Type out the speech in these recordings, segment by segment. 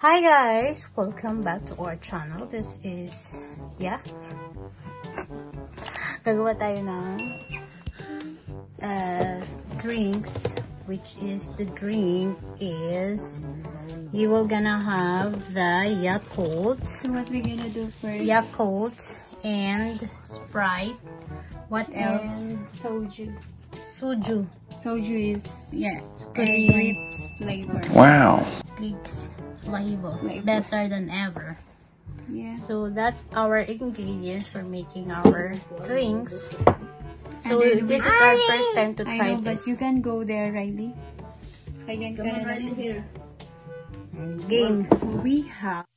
Hi guys! Welcome back to our channel. This is, yeah. Gagawa tayo ng uh, drinks, which is the drink is you will gonna have the Yakult, So what we gonna do first? Yakult and Sprite. What else? And soju. Suju. Soju is yeah, Korean. grapes flavor. Wow. Grapes flavor. Flavor. Better than ever. Yeah. So that's our ingredients for making our drinks. So this is our first time to I try know, but this. you can go there, Riley. Ayan ka na natin. here. Game. So we have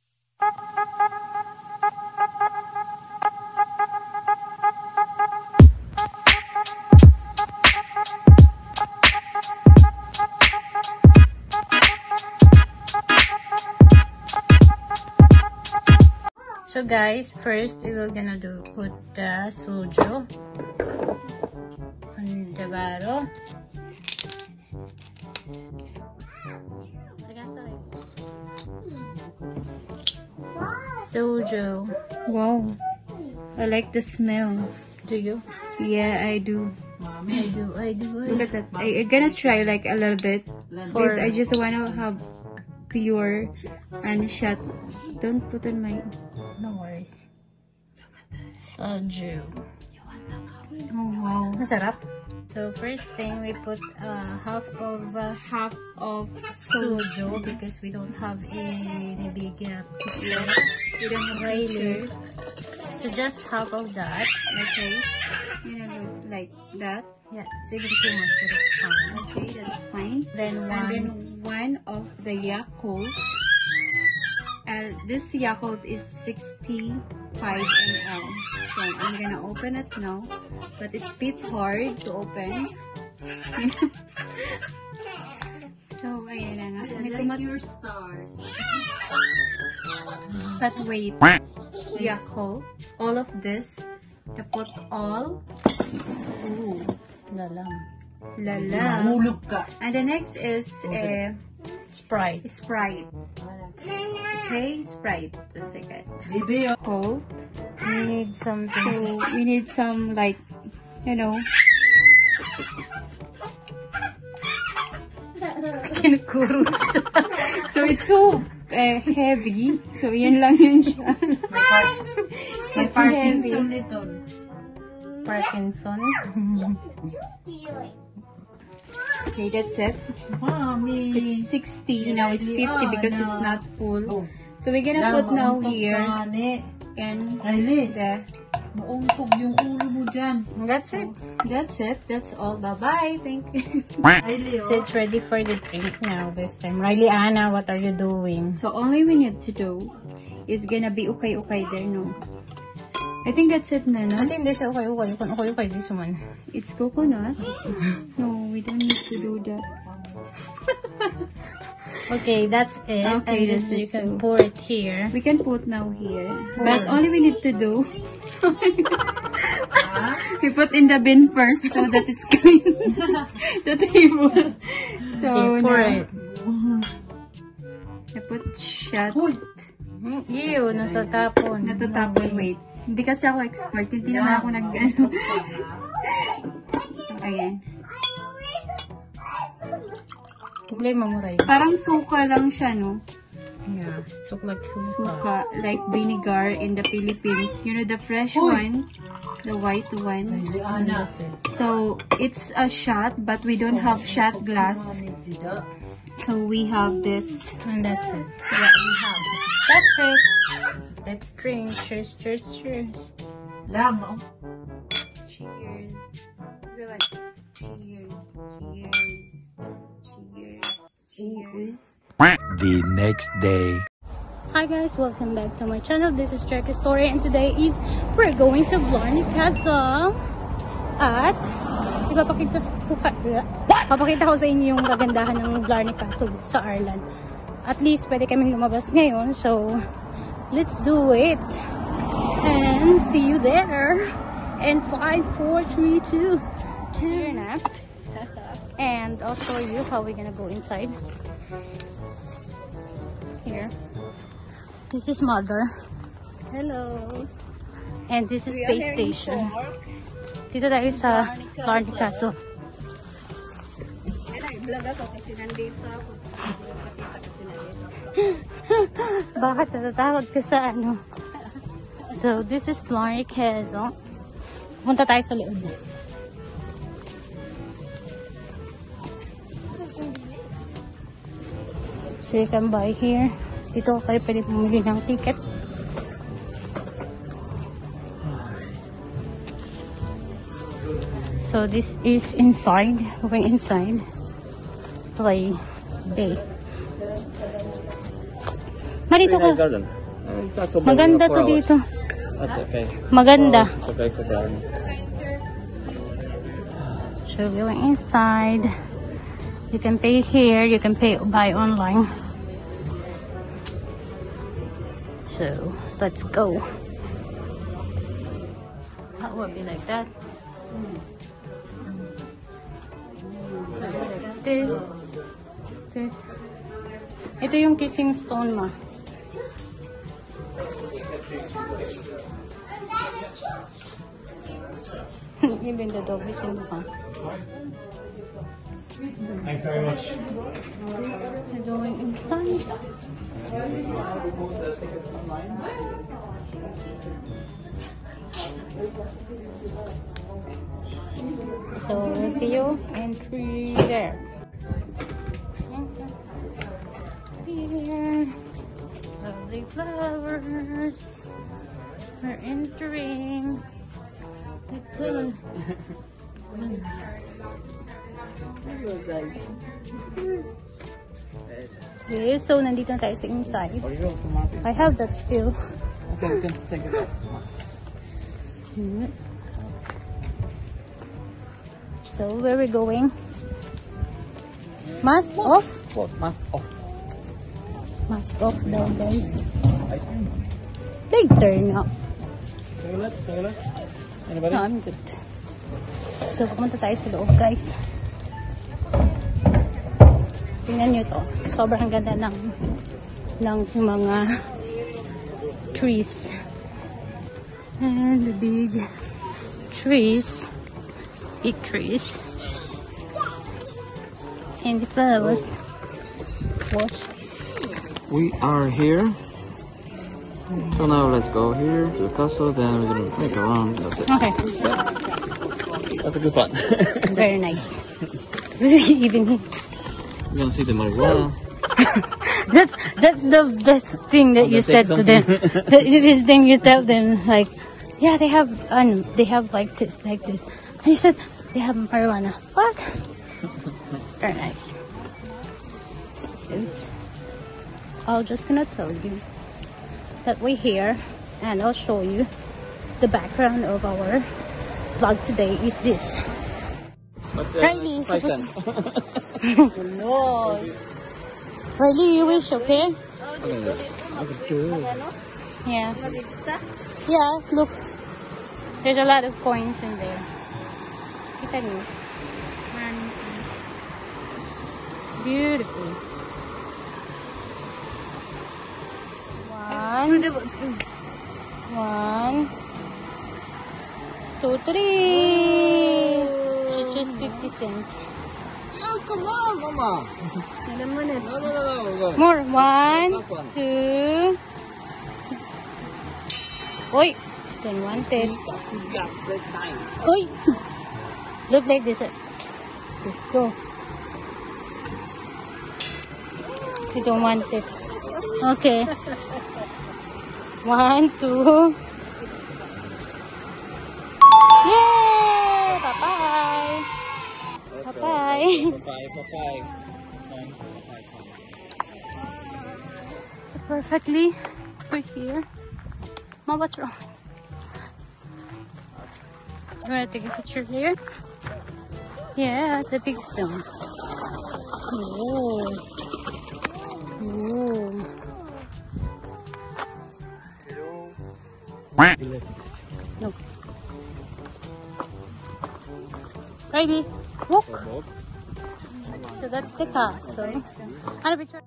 So guys, first we're gonna do put the soju on the bottle. Soju. wow. I like the smell. Do you? Yeah, I do. Mommy. I do. I do. I Look at that. I, I'm gonna try like a little bit because I just wanna have pure and shut. Don't put on my. No worries. Soju. Oh wow. Masarap. So first thing we put uh, half of uh, Half of soju because we don't have any big uh, picture. We don't have Really? picture. So just half of that. Okay. You know, like that. Yeah, it's even too much, but it's fine. Okay, that's fine. Then And one. One of the Yakult. Uh, this Yakult is 65 ml. So I'm gonna open it now. But it's a bit hard to open. so, ayan na nga. May tumat- your stars. But wait. Yakult. All of this. I put all. Ooh. Lalam. Lala. Mahulog ka. And the next is uh, Sprite. Sprite. Okay, Sprite. One second. Baby, oh. Cold. We need something. So, we need some like, you know, Kinukuro siya. so it's so uh, heavy. So, yun lang yun siya. May Parkinson nito. Parkinson. Okay, that's it. Mami. It's 60. Now it's 50 because it's not full. Oh. So, we're gonna Yan, put now here ane. and Kylie, the, mauntog yung ulo mo dyan. That's it. that's it. That's all. Bye-bye. Thank you. So oh. it's ready for the drink now this time. Riley Anna, what are you doing? So, only we need to do is gonna be okay-okay there, no? I think that's it na, no? I think there's okay, okay, okay, okay, okay, this one. It's coconut. No, we don't need to do that. Okay, that's it. Okay, and just that's you it, can so- pour it here. We can put now here. But only we need to do. we put in the bin first so that it's clean. the table. So Okay, pour now, it. I put shot. Uy, Ew, natatapon. Natatapon. Wait. Hindi kasi ako expert. Hindi naman ako nag ayan. Problema mo, Riley. Parang suka lang siya, no? Yeah, it's like suka. Suka. Like vinegar in the Philippines. You know, the fresh one. The white one. Ana. it. So, it's a shot, but we don't have shot glass. So, we have this. And that's it. Yeah, we have. That's it. Let's drink. Cheers, cheers, cheers. Lam, oh. Cheers. Cheers. Cheers. The next day. Hi guys, welcome back to my channel. This is Jerica Story and today is we're going to Blarney Castle at ipapakita ko, papakita ko sa inyo yung kagandahan ng Blarney Castle sa Ireland. At least pwede kaming lumabas ngayon so let's do it and see you there in 5, 4, 3, 2, 10 na. And I'll show you how we're gonna go inside. here. This is mother. Hello. And this is space station. Dito tayo sa Larnica Castle. Eh, nag-vlog ako kasi nandito ako. Nandito. Bakit natatakot ka sa ano? So, this is Florida Castle. Punta tayo sa loob. So, you can buy here. Dito kayo pwede pumili ng ticket. So, this is inside. Going inside. Play Bay. Marito ka. Uh, so Maganda to dito. That's okay. Maganda. It's okay for garden. So going inside. You can pay here, you can pay buy online. So let's go. That would be like that. So like this. This. Ito yung kissing stone ma. Even the dog is in the house. Thanks very much. We're going inside. So we'll see you entry there. Here, lovely flowers. We're entering. Okay, so nandito na tayo sa inside. I have that still. Okay, we can take it. So where we going? Mask off? What? Mask off. Mask off daw guys. Later na. Toilet? Toilet? Anybody? No, I'm good. So pumunta tayo sa loob guys. Tingnan nyo to. Sobrang ganda ng ng mga trees. And the big trees. Big trees. And the flowers. Watch. We are here. So now let's go here to the castle, then we're gonna make a round. That's it. Okay. That's a good part. Very nice. Even We're gonna see the marijuana. That's that's the best thing that Oh, you said to them. the best thing you tell them like, yeah, they have um, they have like this like this. And you said they have marijuana. What? Very nice. So, I'm just gonna tell you that we're here, and I'll show you the background of our vlog today. Is this? But, uh, Riley, five cents. Riley, you wish, okay? Yeah. Yeah, look. There's a lot of coins in there. Kita niyo. Beautiful. One. One. Two, three. She's just 50 cents. Oh, come on, mama. No, no, no, no, no. More. One, one. two. Oi. Don't want it. Yeah. Oi! Look like this. Let's go. You don't want it. Okay. One, two. Bye-bye, bye-bye. So perfectly, we're here. Ma, what's wrong? You wanna take a picture here? Yeah, the big stone. Ooh. Ooh. No. Riley, walk. So that's the castle. Ano picture?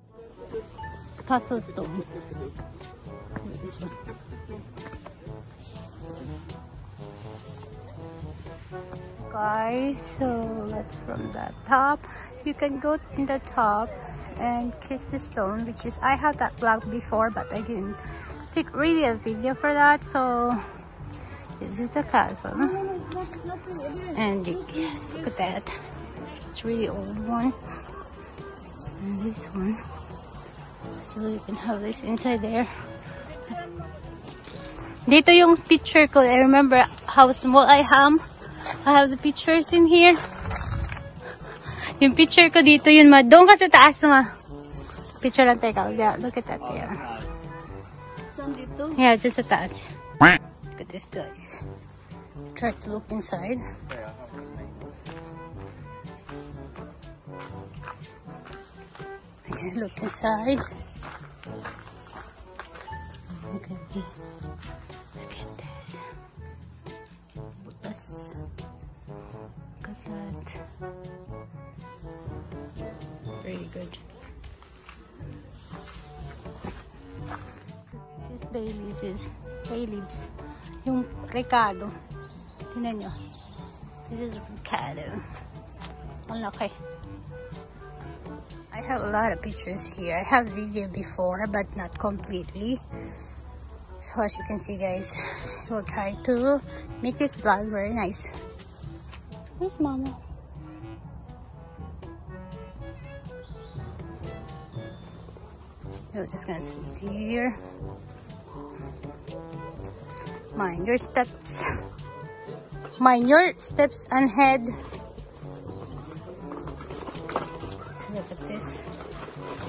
Castle Stone. This one. Guys, so that's from the top. You can go in the top and kiss the stone, which is I had that vlog before, but I didn't take really a video for that. So this is the castle, and yes, look at that. It's really old one, and this one. So you can have this inside there. Dito yung picture ko. I remember how small I am. I have the pictures in here. Yung picture ko dito yun ma. Doon ka sa taas ma. Picture lang tayo. Yeah, look at that there. Yeah, just sa taas. Look at this guys. Try to look inside. look inside. Look at the, look at this. Yes. Look at that. Very good. This Bailey's is Bailey's. Yung Ricardo. Tingnan nyo. This is Ricardo. Ang laki. I have a lot of pictures here. I have video before, but not completely. So as you can see guys, we'll try to make this vlog very nice. Where's mama? We're just gonna sit here. Mind your steps. Mind your steps and head.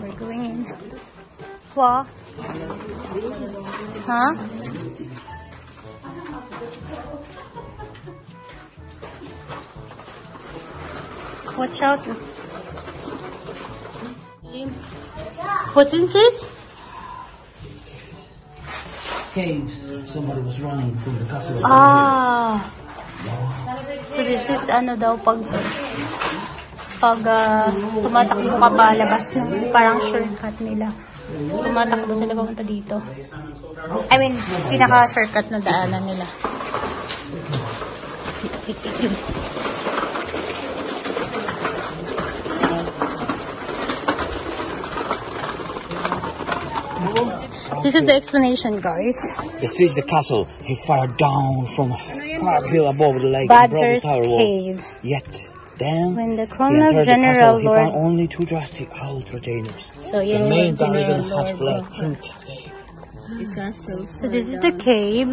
We're going in. Wow. Huh? Watch out. What's in this? caves. Somebody was running from the castle. Ah. So this is ano daw pag pag ah, tumatakbo ka palabas na parang shortcut nila. Tumatakbo sila papunta dito. I mean, pinaka shortcut na daanan nila. This is the explanation, guys. They sieged the castle. He fired down from a park hill above the lake and broke Badger's the tower walls. Cave. Yet, then, When the he criminal entered the general castle. He found Lord- only two drastic old retainers. So, The main General garrison had Lord. fled through his cave. The. So this is the cave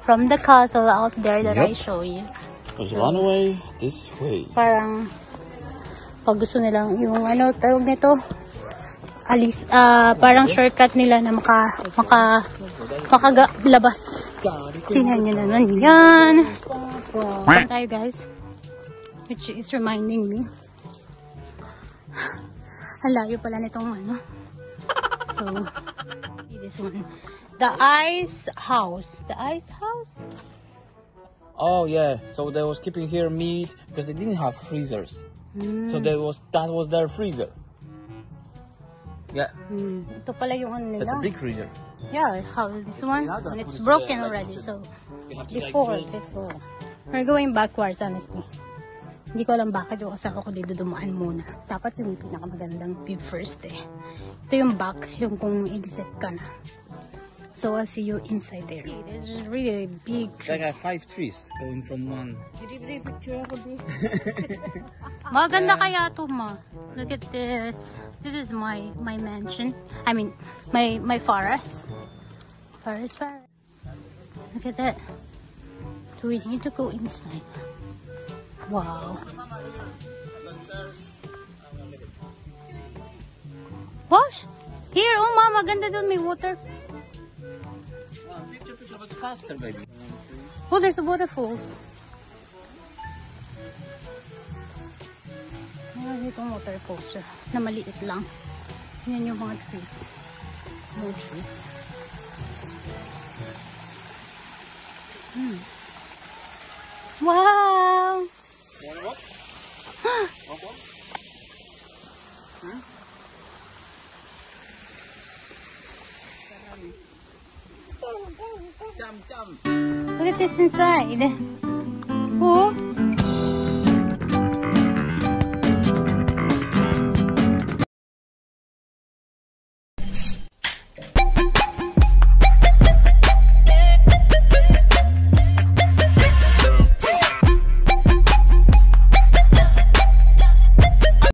from the castle out there that I Yep. show you. Was run away this way. Parang pag gusto nilang yung ano tawag nito alis ah parang shortcut nila na maka maka makagalabas. Tingnan niyo naman yan. Wow. tayo guys. Which is reminding me. Ang layo pala nitong ano. So, this one. The ice house. The ice house? Oh yeah, so they was keeping here meat because they didn't have freezers. So there was that was their freezer. Yeah, Hmm. Ito pala yung ano nila. that's a big freezer. Yeah, how this one? And it's broken already. So, You have to like before, before. We're going backwards, honestly. Hindi ko alam bakit yung asawa ko dito dumaan muna. Dapat yung pinakamagandang view first eh. Ito yung back, yung kung exit ka na. So, I'll see you inside there. This is really big tree. got five trees going from one. Maganda kaya to ma. Look at this. This is my my mansion. I mean, my my forest. Forest, forest. Look at that. So we need to go inside. Wow. Wash? Here, oh ma, maganda doon may water. Picture, picture, but faster, baby. Oh, there's a waterfalls. Ah, itong waterfalls siya. Na maliit lang. Yan yung mga trees. No trees. Hmm. Wow! Look at this inside. Oh,